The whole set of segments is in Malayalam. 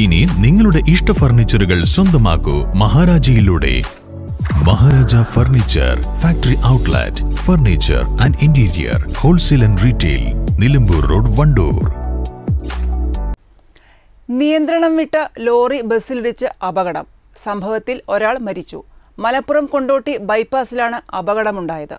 ഇനി നിങ്ങളുടെ ഇഷ്ട ഫർണിച്ചറുകൾ സ്വന്തമാക്കൂ മഹാരാജയിലൂടെ. Maharaja furniture factory outlet furniture and interior wholesale and retail Nilambur road Wandoor. നിയന്ത്രണം വിട്ട ലോറി ബസ്സിലിടിച്ച് അപകടം. സംഭവത്തിൽ ഒരാൾ മരിച്ചു. മലപ്പുറം കൊണ്ടോട്ടി ബൈപ്പാസിലാണ് അപകടമുണ്ടായത്.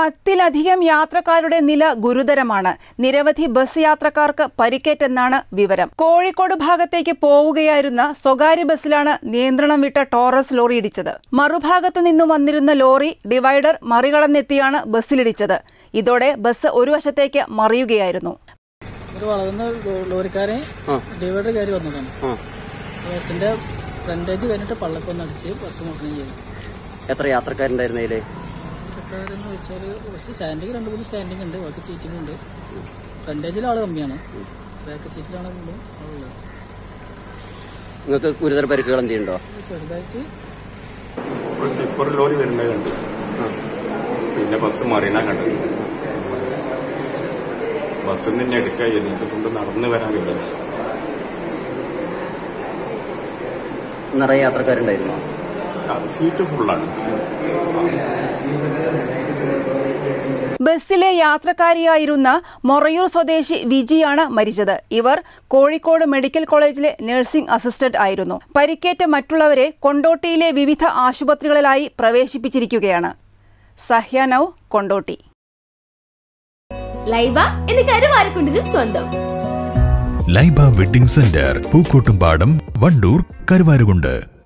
പത്തിലധികം യാത്രക്കാരുടെ നില ഗുരുതരമാണ്. നിരവധി ബസ് യാത്രക്കാർക്ക് പരിക്കേറ്റെന്നാണ് വിവരം. കോഴിക്കോട് ഭാഗത്തേക്ക് പോവുകയായിരുന്ന സ്വകാര്യ ബസ്സിലാണ് നിയന്ത്രണം വിട്ട ടോറസ് ലോറി ഇടിച്ചത്. മറുഭാഗത്ത് നിന്നും വന്നിരുന്ന ലോറി ഡിവൈഡർ മറികടന്നെത്തിയാണ് ബസ്സിലിടിച്ചത്. ഇതോടെ ബസ് ഒരു വശത്തേക്ക് മറിയുകയായിരുന്നു. ഒരു വളർന്ന ലോറിക്കാരെ ഡിവൈഡർ കയറി വന്നതാണ്. ബസ്സിന്റെ ഫ്രണ്ടേജ് കഴിഞ്ഞിട്ട് പള്ളക്കൊന്ന് അടിച്ച് ബസ് മുട്ടണം ചെയ്തു. എത്ര യാത്രക്കാരുണ്ടായിരുന്നു അതിൽ? യാത്രക്കാരെന്ന് വെച്ചാൽ ബസ് സ്റ്റാൻഡിങ് രണ്ട് മൂന്ന് സ്റ്റാൻഡിങ് ഉണ്ട് ബാക്കി സീറ്റിംഗ് ഉണ്ട്. ഫ്രണ്ടേജിൽ ആൾ കമ്മിയാണ്. ബാക്ക് സീറ്റിലാണ് ആളുള്ളത് നിങ്ങൾക്ക് ഗുരുതര പരിക്കുകൾ എന്തെയുണ്ടോ ചെറുതായിട്ട് ഒരു ടിപ്പർ ലോറി വരുന്നത് കണ്ടു. പിന്നെ ബസ് മറീന കണ്ടു. ബസ്സിൽ നിന്ന് എടുക്കുക എനിക്ക് കൊണ്ട് നടന്നു വരാൻ കഴിയില്ല. നിറയെ യാത്രക്കാരുണ്ടായിരുന്നോ? സീറ്റ് ഫുള്ളാണ് ബസ്സിലെ യാത്രക്കാരിയായിരുന്ന മൊറയൂർ സ്വദേശി വിജിയാണ് മരിച്ചത്. ഇവർ കോഴിക്കോട് മെഡിക്കൽ കോളേജിലെ നഴ്സിംഗ് അസിസ്റ്റന്റ് ആയിരുന്നു. പരിക്കേറ്റ മറ്റുള്ളവരെ കൊണ്ടോട്ടിയിലെ വിവിധ ആശുപത്രികളിലായി പ്രവേശിപ്പിച്ചിരിക്കുകയാണ്. സഹ്യാനവ് കൊണ്ടോട്ടി. ലൈബ സ്വന്തം. Laiba wedding centre Pookkottumpadam Wandoor Karuvarakundu.